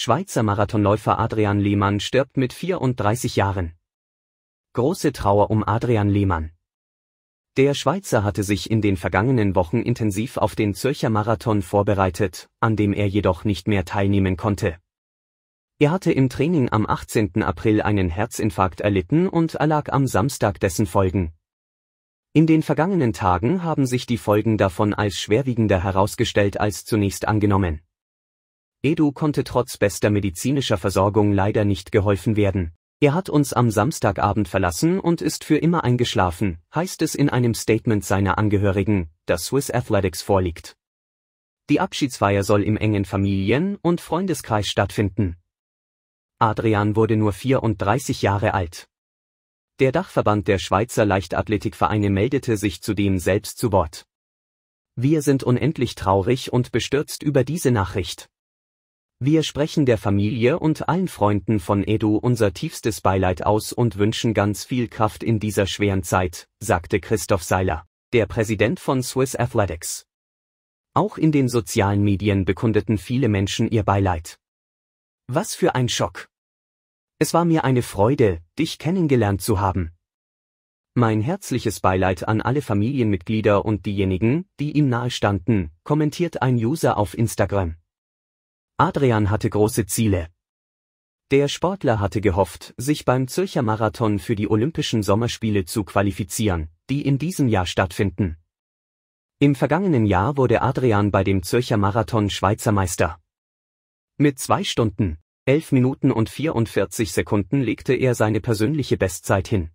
Schweizer Marathonläufer Adrian Lehmann stirbt mit 34 Jahren. Große Trauer um Adrian Lehmann. Der Schweizer hatte sich in den vergangenen Wochen intensiv auf den Zürcher Marathon vorbereitet, an dem er jedoch nicht mehr teilnehmen konnte. Er hatte im Training am 18. April einen Herzinfarkt erlitten und erlag am Samstag dessen Folgen. In den vergangenen Tagen haben sich die Folgen davon als schwerwiegender herausgestellt als zunächst angenommen. Edu konnte trotz bester medizinischer Versorgung leider nicht geholfen werden. Er hat uns am Samstagabend verlassen und ist für immer eingeschlafen, heißt es in einem Statement seiner Angehörigen, das Swiss Athletics vorliegt. Die Abschiedsfeier soll im engen Familien- und Freundeskreis stattfinden. Adrian wurde nur 34 Jahre alt. Der Dachverband der Schweizer Leichtathletikvereine meldete sich zudem selbst zu Wort. Wir sind unendlich traurig und bestürzt über diese Nachricht. Wir sprechen der Familie und allen Freunden von Edu unser tiefstes Beileid aus und wünschen ganz viel Kraft in dieser schweren Zeit, sagte Christoph Seiler, der Präsident von Swiss Athletics. Auch in den sozialen Medien bekundeten viele Menschen ihr Beileid. Was für ein Schock. Es war mir eine Freude, dich kennengelernt zu haben. Mein herzliches Beileid an alle Familienmitglieder und diejenigen, die ihm nahestanden, kommentiert ein User auf Instagram. Adrian hatte große Ziele. Der Sportler hatte gehofft, sich beim Zürcher Marathon für die Olympischen Sommerspiele zu qualifizieren, die in diesem Jahr stattfinden. Im vergangenen Jahr wurde Adrian bei dem Zürcher Marathon Schweizer Meister. Mit zwei Stunden, elf Minuten und 44 Sekunden legte er seine persönliche Bestzeit hin.